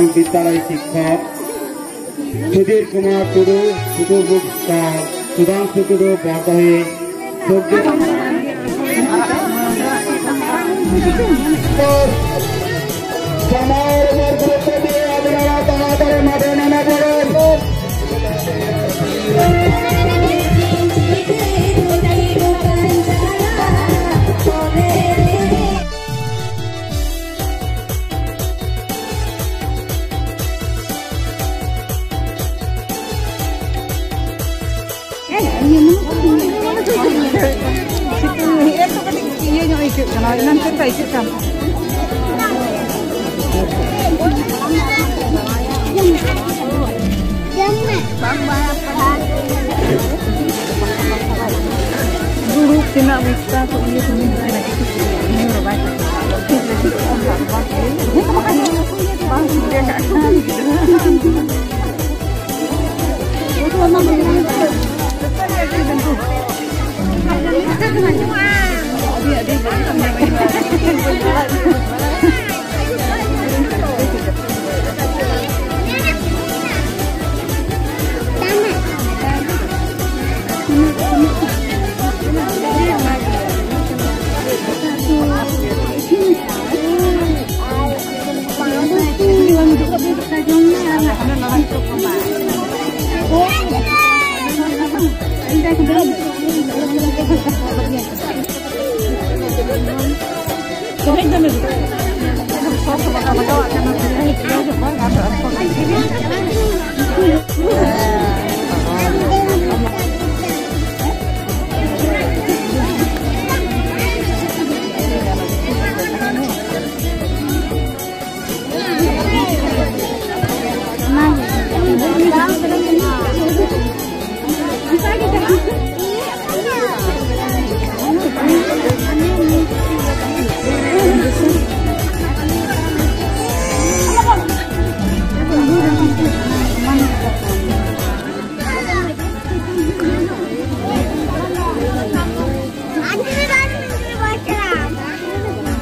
Invita a la Sudhir কুমার টুডু টুডু বুকস্টার সুধাংশু টুডু বরদহে সময়ের Nanti saya ikutkan. Guru tidak bisa kok ini sini tidak ikut ini udah baca. Kita sih orang apa? Ini makanya bang dia nggak tahu. Itu memang Hãy subscribe cho kênh bỏ lỡ những video hấp dẫn Thank you.